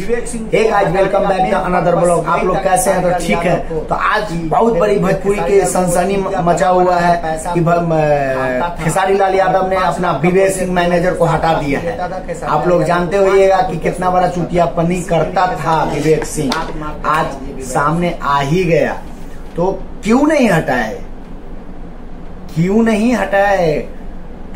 Vivek Singh welcome back to another blog आप लोग कैसे हैं? तो ठीक है। तो आज बहुत बड़ी भोजपुरी के सनसनी मचा हुआ है कि खेसारी लाल यादव ने अपना विवेक सिंह मैनेजर को हटा दिया है। आप लोग जानते होइएगा कि कितना बड़ा चुटियापनी करता था विवेक सिंह। आज सामने आ ही गया। तो क्यों नहीं हटाए? क्यों नहीं हटाए?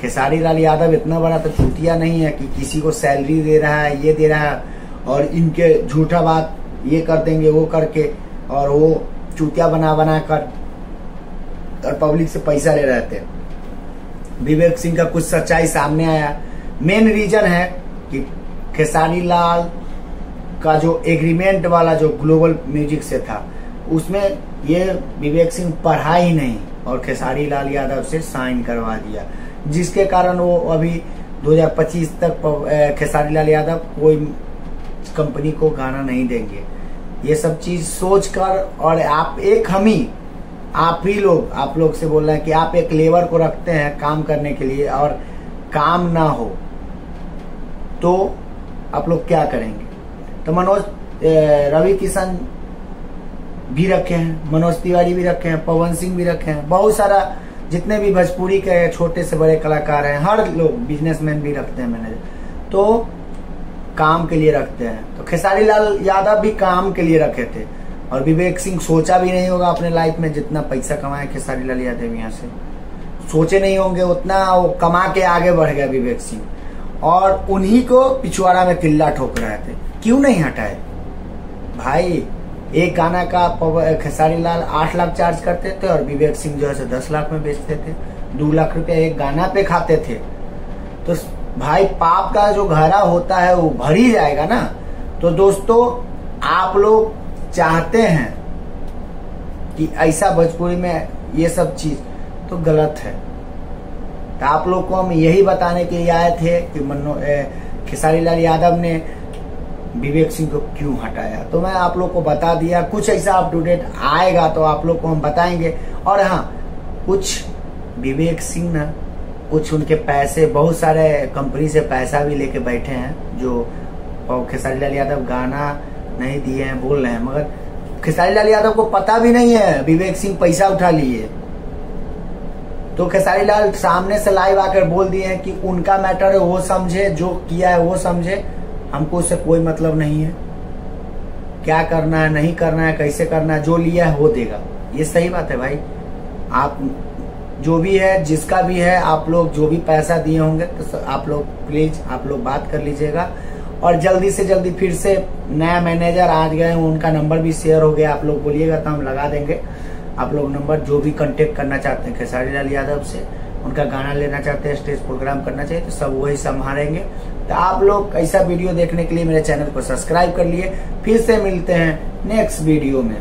खेसारी लाल यादव इतना बड़ा तो चूतिया नहीं है कि किसी को सैलरी दे रहा है ये दे रहा है। और इनके झूठा बात ये कर देंगे, वो करके, और वो चूतिया बना बना कर, और पब्लिक से पैसा ले रहे थे। विवेक सिंह का कुछ सच्चाई सामने आया। मेन रीजन है कि खेसारी लाल का जो एग्रीमेंट वाला जो ग्लोबल म्यूज़िक से था, उसमें ये विवेक सिंह पढ़ा ही नहीं, और खेसारी लाल यादव से साइन करवा दिया। जिसके कारण वो अभी 2025 तक खेसारी लाल यादव कोई कंपनी को गाना नहीं देंगे। ये सब चीज़ सोच कर और आप एक हम ही, आप ही लोग, आप लोग से बोल रहे हैं कि आप एक लेबर को रखते हैं काम करने के लिए और काम ना हो तो आप लोग क्या करेंगे? तो मनोज रवि किशन भी रखे हैं, मनोज तिवारी भी रखे हैं, पवन सिंह भी रखे हैं, बहुत सारा जितने भी भोजपुरी के छोटे से बड़े कलाकार हैं, हर लोग बिजनेसमैन भी रखते हैं मैनेजर तो काम के लिए रखते हैं। तो खेसारी लाल यादव भी काम के लिए रखे थे। और विवेक सिंह सोचा भी नहीं होगा अपने लाइफ में जितना पैसा कमाए खेसारी लाल यादव यहाँ से। सोचे नहीं होंगे, उतना वो कमा के आगे बढ़ गया विवेक सिंह। और उन्हीं को पिछवाड़ा में किल्ला ठोक रहे थे। क्यों नहीं हटाए? भाई, एक गाना का खेसारी लाल आठ लाख चार्ज करते थे और विवेक सिंह जो है दस लाख में बेचते थे। दो लाख रुपया एक गाना पे खाते थे। तो भाई, पाप का जो घरा होता है, वो भर ही जाएगा ना। तो दोस्तों, आप लोग चाहते हैं कि ऐसा भोजपुरी में ये सब चीज़ तो गलत है। तो आप लोग को हम यही बताने के लिए आए थे कि मनो खेसारी लाल यादव ने विवेक सिंह को क्यों हटाया। तो मैं आप लोग को बता दिया, कुछ ऐसा अप टू डेट आएगा तो आप लोग को हम बताएँगे। और हाँ कुछ विवेक सिंह ना कुछ उनके पैसे, बहुत सारे कंपनी से पैसा भी लेके बैठे हैं, जो खेसारी लाल यादव गाना नहीं दिए हैं, बोल रहे हैं, मगर खेसारी लाल यादव को पता भी नहीं है, विवेक सिंह पैसा उठा लिए। तो खेसारी लाल सामने से लाइव आकर बोल दिए हैं कि उनका मैटर है, वो समझे, जो किया है, वो समझे। हमको उससे कोई मतलब नहीं है। क्या करना है, नहीं करना है, कैसे करना है, जो लिया है, वो देगा। ये सही बात है भाई। आप जो भी है जिसका भी है आप लोग जो भी पैसा दिए होंगे तो आप लोग प्लीज़ आप लोग बात कर लीजिएगा। और जल्दी से जल्दी फिर से नया मैनेजर आ गए हैं, उनका नंबर भी शेयर हो गया आप लोग बोलिएगा तो हम लगा देंगे। आप लोग नंबर जो भी कांटेक्ट करना चाहते हैं खेसारी लाल यादव से उनका गाना लेना चाहते हैं स्टेज प्रोग्राम करना चाहिए तो सब वही संभालेंगे। तो आप लोग ऐसा वीडियो देखने के लिए मेरे चैनल को सब्सक्राइब कर लिए। फिर से मिलते हैं नेक्स्ट वीडियो में।